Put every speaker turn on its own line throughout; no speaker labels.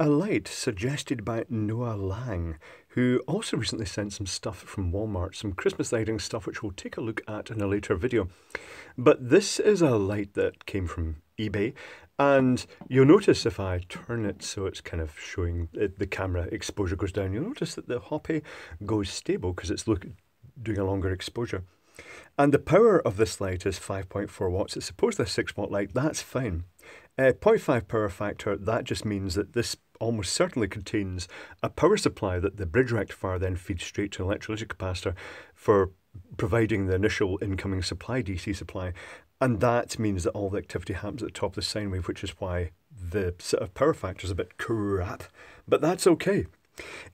a light suggested by Noah Lang, who also recently sent some stuff from Walmart, some Christmas lighting stuff, which we'll take a look at in a later video. But this is a light that came from eBay, and you'll notice if I turn it so it's kind of showing it, the camera exposure goes down, you'll notice that the Hopi goes stable because it's look, doing a longer exposure. And the power of this light is 5.4 watts. It's supposed to be a 6 watt light, that's fine. Uh, 0.5 power factor, that just means that this almost certainly contains a power supply that the bridge rectifier then feeds straight to an electrolytic capacitor for providing the initial incoming supply, DC supply. And that means that all the activity happens at the top of the sine wave, which is why the sort of power factor is a bit crap. But that's okay.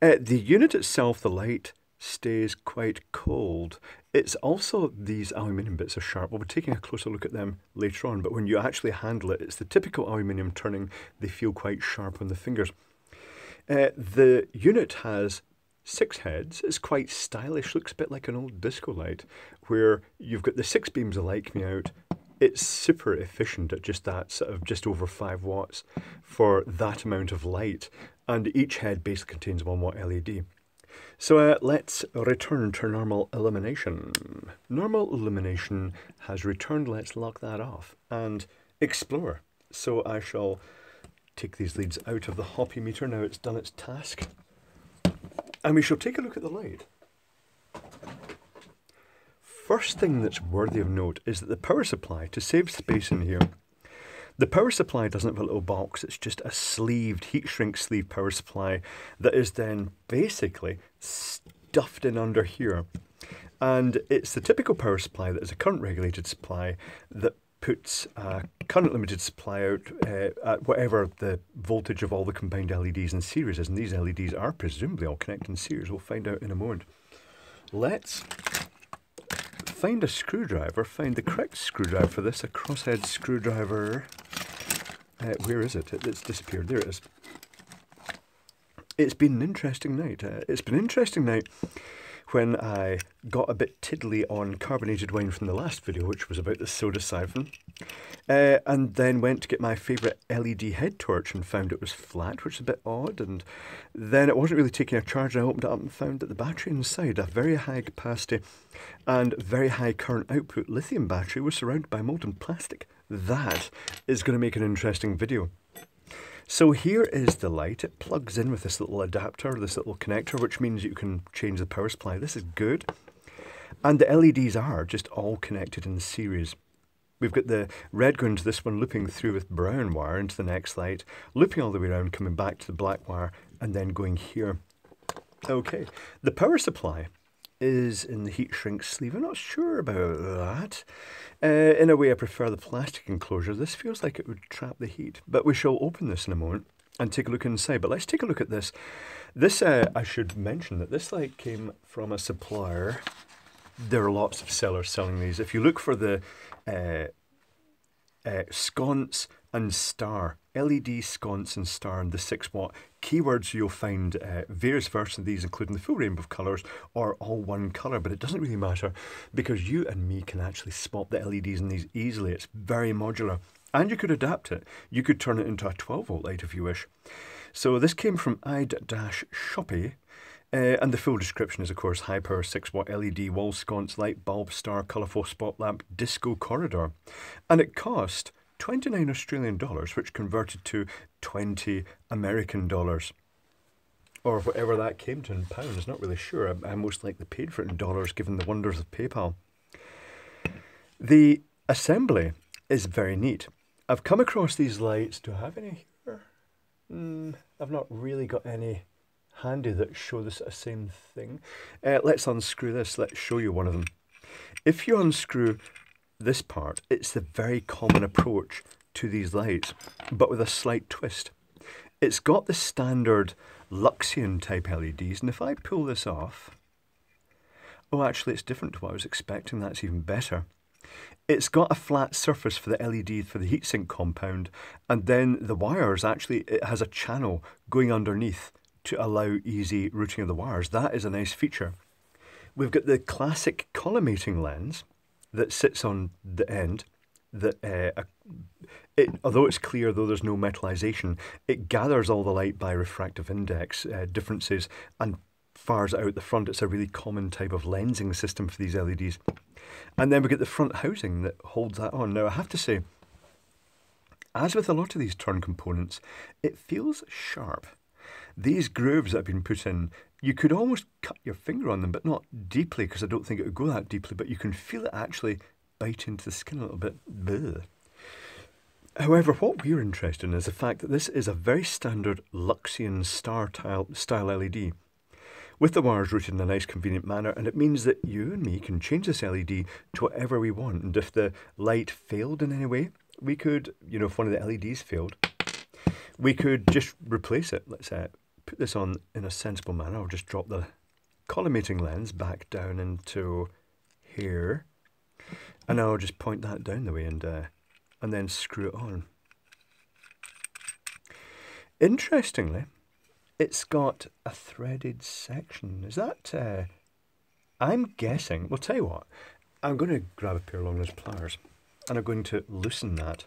Uh, the unit itself, the light, stays quite cold. It's also these aluminium bits are sharp. We'll be taking a closer look at them later on, but when you actually handle it, it's the typical aluminium turning. They feel quite sharp on the fingers. Uh, the unit has six heads. It's quite stylish, looks a bit like an old disco light, where you've got the six beams of light coming out. It's super efficient at just that, sort of just over five watts for that amount of light, and each head basically contains one watt LED. So uh, let's return to normal illumination. Normal illumination has returned. Let's lock that off and explore. So I shall take these leads out of the Hopi meter. Now it's done its task. And we shall take a look at the light. First thing that's worthy of note is that the power supply, to save space in here, the power supply doesn't have a little box, it's just a sleeved, heat shrink sleeve power supply that is then basically stuffed in under here. And it's the typical power supply that is a current regulated supply that puts a current limited supply out uh, at whatever the voltage of all the combined LEDs in series is. And these LEDs are presumably all connected in series. We'll find out in a moment. Let's find a screwdriver, find the correct screwdriver for this, a crosshead screwdriver. Uh, where is it? it? It's disappeared. There it is. It's been an interesting night. Uh, it's been an interesting night when I got a bit tiddly on carbonated wine from the last video, which was about the soda siphon, uh, and then went to get my favourite LED head torch and found it was flat, which is a bit odd. And then it wasn't really taking a charge, I opened it up and found that the battery inside, a very high capacity and very high current output lithium battery, was surrounded by molten plastic. That is going to make an interesting video. So here is the light. It plugs in with this little adapter, this little connector, which means you can change the power supply. This is good. And the LEDs are just all connected in series. We've got the red going to this one, looping through with brown wire into the next light, looping all the way around, coming back to the black wire, and then going here. Okay, the power supply is in the heat shrink sleeve. I'm not sure about that. Uh, in a way, I prefer the plastic enclosure. This feels like it would trap the heat, but we shall open this in a moment and take a look inside. But let's take a look at this. This, uh, I should mention that this light came from a supplier. There are lots of sellers selling these. If you look for the uh, uh, sconce and star, LED sconce and star and the 6 watt. Keywords you'll find uh, various versions of these, including the full rainbow of colours, or all one colour, but it doesn't really matter because you and me can actually swap the LEDs in these easily. It's very modular. And you could adapt it. You could turn it into a 12 volt light if you wish. So this came from i-shoppy. Uh, and the full description is, of course, high power 6 watt LED wall sconce light bulb star colourful spot lamp disco corridor. And it cost 29 Australian dollars, which converted to 20 American dollars. Or whatever that came to in pounds, not really sure. I, I most likely paid for it in dollars given the wonders of PayPal. The assembly is very neat. I've come across these lights. Do I have any here? Mm, I've not really got any handy that show the same thing. Uh, let's unscrew this. Let's show you one of them. If you unscrew this part, it's the very common approach to these lights, but with a slight twist. It's got the standard Luxeon type LEDs, and if I pull this off, oh, actually, it's different to what I was expecting. That's even better. It's got a flat surface for the LED for the heatsink compound, and then the wires actually, it has a channel going underneath to allow easy routing of the wires. That is a nice feature. We've got the classic collimating lens, that sits on the end that uh, it, although it's clear, though there's no metallization, it gathers all the light by refractive index uh, differences and fars out the front. It's a really common type of lensing system for these LEDs. And then we get the front housing that holds that on. Now, I have to say, as with a lot of these turn components, it feels sharp. These grooves that have been put in, you could almost cut your finger on them, but not deeply, because I don't think it would go that deeply, but you can feel it actually bite into the skin a little bit. However, what we're interested in is the fact that this is a very standard Luxeon star tile style LED with the wires routed in a nice convenient manner and it means that you and me can change this LED to whatever we want and if the light failed in any way we could you know if one of the LEDs failed we could just replace it let's say put this on in a sensible manner I'll just drop the collimating lens back down into here and I'll just point that down the way and uh, and then screw it on interestingly it's got a threaded section. Is that... Uh, I'm guessing... Well, tell you what. I'm going to grab a pair of long nose pliers and I'm going to loosen that.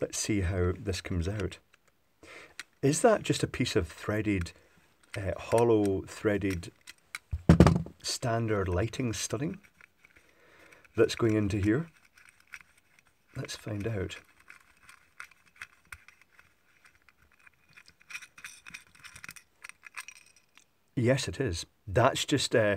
Let's see how this comes out. Is that just a piece of threaded, uh, hollow threaded standard lighting studding that's going into here? Let's find out. Yes, it is. That's just uh,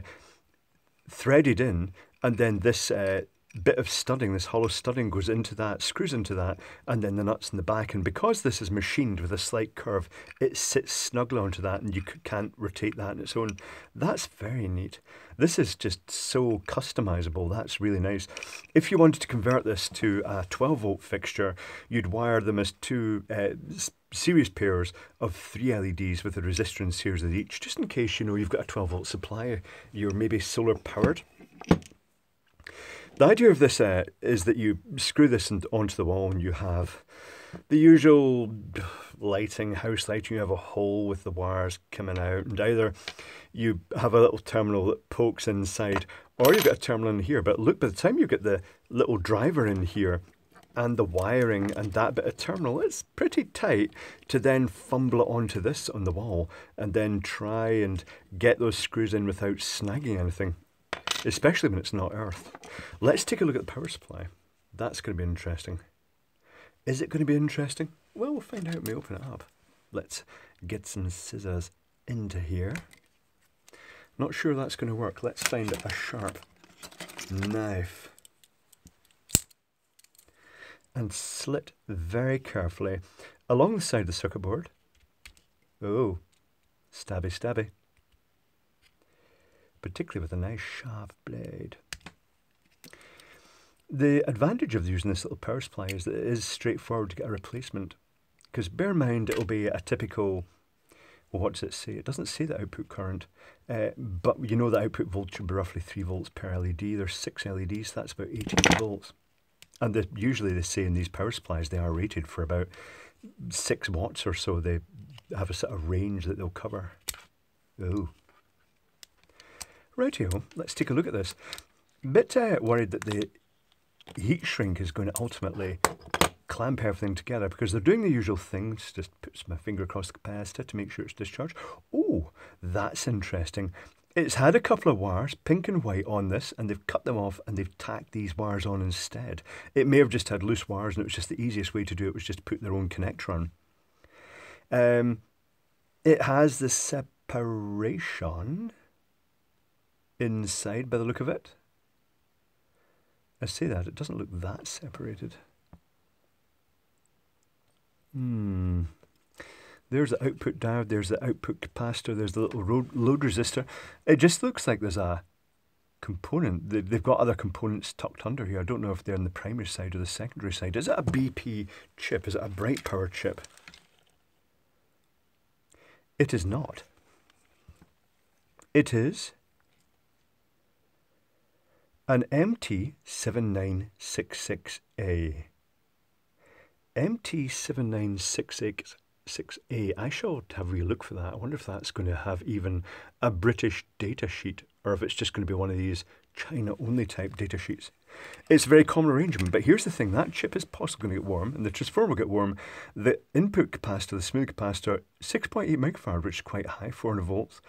threaded in, and then this uh, bit of studding, this hollow studding, goes into that, screws into that, and then the nuts in the back. And because this is machined with a slight curve, it sits snugly onto that, and you can't rotate that on its own. That's very neat. This is just so customizable. That's really nice. If you wanted to convert this to a 12 volt fixture, you'd wire them as two uh, series pairs of three LEDs with a resistor in series of each, just in case you know you've got a 12 volt supply, you're maybe solar powered. The idea of this uh, is that you screw this onto the wall and you have the usual lighting, house lighting, you have a hole with the wires coming out, and either you have a little terminal that pokes inside, or you've got a terminal in here. But look, by the time you get the little driver in here, and the wiring and that bit of terminal, it's pretty tight to then fumble it onto this on the wall and then try and get those screws in without snagging anything, especially when it's not earth. Let's take a look at the power supply. That's going to be interesting. Is it going to be interesting? Well, we'll find out when we open it up. Let's get some scissors into here. Not sure that's going to work. Let's find a sharp knife and slit very carefully along the side of the circuit board. Oh, stabby stabby. Particularly with a nice sharp blade. The advantage of using this little power supply is that it is straightforward to get a replacement. Because bear in mind, it'll be a typical, well, what does it say? It doesn't say the output current, uh, but you know the output voltage should be roughly 3 volts per LED. There's 6 LEDs, so that's about 18 volts. And the, usually they say in these power supplies they are rated for about six watts or so. They have a sort of range that they'll cover. Oh. Rightio, let's take a look at this. Bit uh, worried that the heat shrink is going to ultimately clamp everything together because they're doing the usual things. Just puts my finger across the capacitor to make sure it's discharged. Oh, that's interesting. It's had a couple of wires, pink and white, on this, and they've cut them off and they've tacked these wires on instead. It may have just had loose wires, and it was just the easiest way to do it was just put their own connector on. Um, it has the separation inside by the look of it. I say that, it doesn't look that separated. Hmm. There's the output diode, there's the output capacitor, there's the little load resistor. It just looks like there's a component. They've got other components tucked under here. I don't know if they're on the primary side or the secondary side. Is it a BP chip? Is it a bright power chip? It is not. It is an MT7966A. MT7966 6A. I shall have a look for that. I wonder if that's going to have even a British data sheet or if it's just going to be one of these China only type data sheets. It's a very common arrangement, but here's the thing that chip is possibly going to get warm, and the transformer will get warm. The input capacitor, the smooth capacitor, 6.8 microfarad, which is quite high, 400 volts,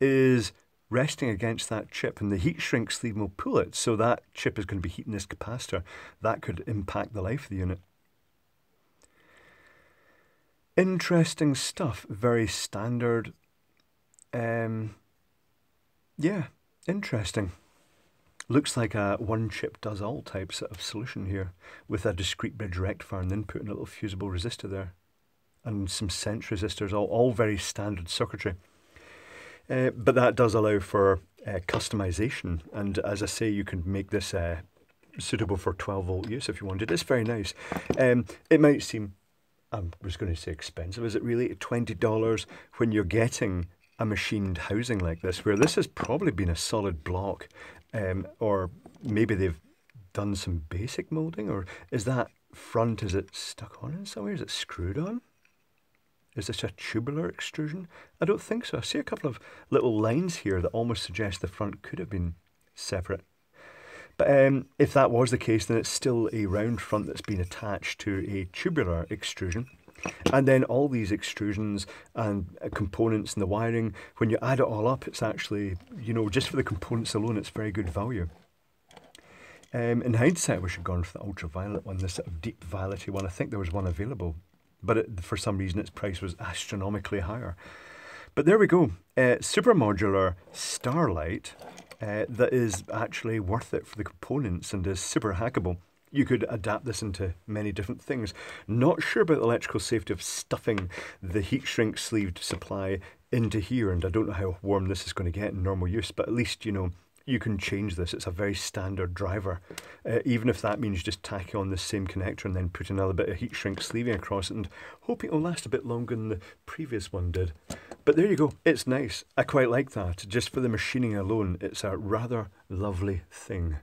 is resting against that chip, and the heat shrink sleeve will pull it, so that chip is going to be heating this capacitor. That could impact the life of the unit. Interesting stuff, very standard. Um, yeah, interesting. Looks like a one chip does all types of solution here with a discrete bridge rectifier and then putting a little fusible resistor there and some sense resistors, all, all very standard circuitry. Uh, but that does allow for uh, customization. And as I say, you can make this uh, suitable for 12 volt use if you wanted. It's very nice. Um, it might seem, I was going to say expensive. Is it really $20 when you're getting a machined housing like this, where this has probably been a solid block um, or maybe they've done some basic moulding, or is that front, is it stuck on in somewhere? Is it screwed on? Is this a tubular extrusion? I don't think so. I see a couple of little lines here that almost suggest the front could have been separate. But um, if that was the case, then it's still a round front that's been attached to a tubular extrusion. And then all these extrusions and uh, components and the wiring, when you add it all up, it's actually, you know, just for the components alone, it's very good value. Um, in hindsight, we should have gone for the ultraviolet one, the sort of deep violety one. I think there was one available, but it, for some reason its price was astronomically higher. But there we go. Uh, super modular Starlight uh, that is actually worth it for the components and is super hackable you could adapt this into many different things. Not sure about the electrical safety of stuffing the heat shrink sleeved supply into here, and I don't know how warm this is going to get in normal use, but at least, you know, you can change this. It's a very standard driver. Uh, even if that means just tacking on the same connector and then putting another bit of heat shrink sleeving across it and hoping it'll last a bit longer than the previous one did. But there you go. It's nice. I quite like that. Just for the machining alone, it's a rather lovely thing.